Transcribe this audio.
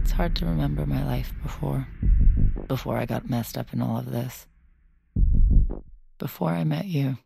It's hard to remember my life before. Before I got messed up in all of this. Before I met you.